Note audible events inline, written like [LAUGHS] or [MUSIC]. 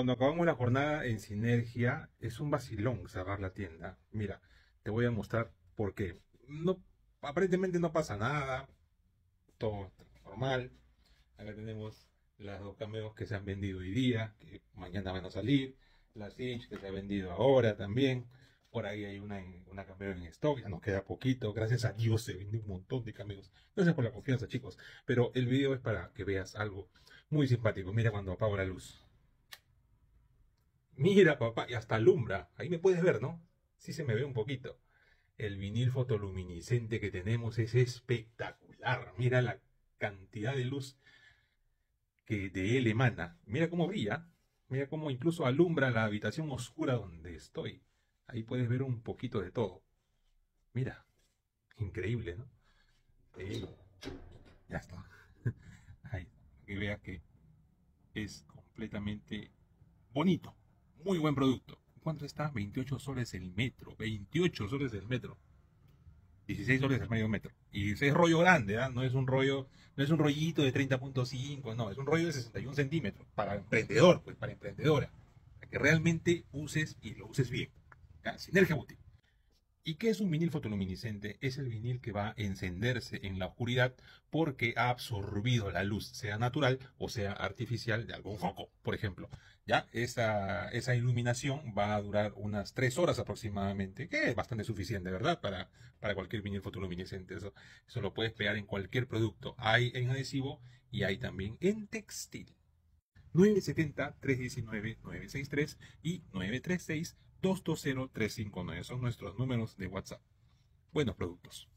cuando acabamos la jornada en Sinergia, es un vacilón cerrar la tienda. Mira, te voy a mostrar por qué. No, aparentemente no pasa nada, todo normal. Acá tenemos las dos cameos que se han vendido hoy día, que mañana van a salir. La Cinch que se ha vendido ahora también. Por ahí hay una, una cameo en stock, ya nos queda poquito. Gracias a Dios se vende un montón de cameos. Gracias por la confianza, chicos. Pero el video es para que veas algo muy simpático. Mira cuando apago la luz. Mira, papá, y hasta alumbra. Ahí me puedes ver, ¿no? Sí se me ve un poquito. El vinil fotoluminiscente que tenemos es espectacular. Mira la cantidad de luz que de él emana. Mira cómo brilla. Mira cómo incluso alumbra la habitación oscura donde estoy. Ahí puedes ver un poquito de todo. Mira, increíble, ¿no? ya está. [LAUGHS] Ahí, que veas que es completamente bonito. Muy buen producto. ¿Cuánto está? 28 soles el metro. 28 soles el metro. 16 soles el medio metro. Y es rollo grande, ¿ah? no es un rollo, no es un rollito de 30.5, no, es un rollo de 61 centímetros. Para emprendedor, pues, para emprendedora. Para que realmente uses y lo uses bien. Sinergia útil. ¿Y qué es un vinil fotoluminiscente? Es el vinil que va a encenderse en la oscuridad porque ha absorbido la luz, sea natural o sea artificial, de algún foco, por ejemplo. Ya, esa, esa iluminación va a durar unas tres horas aproximadamente, que es bastante suficiente, ¿verdad? Para, para cualquier vinil fotoluminiscente. Eso, eso lo puedes pegar en cualquier producto. Hay en adhesivo y hay también en textil. 970-319-963 y 936 220-359 son nuestros números de WhatsApp. Buenos productos.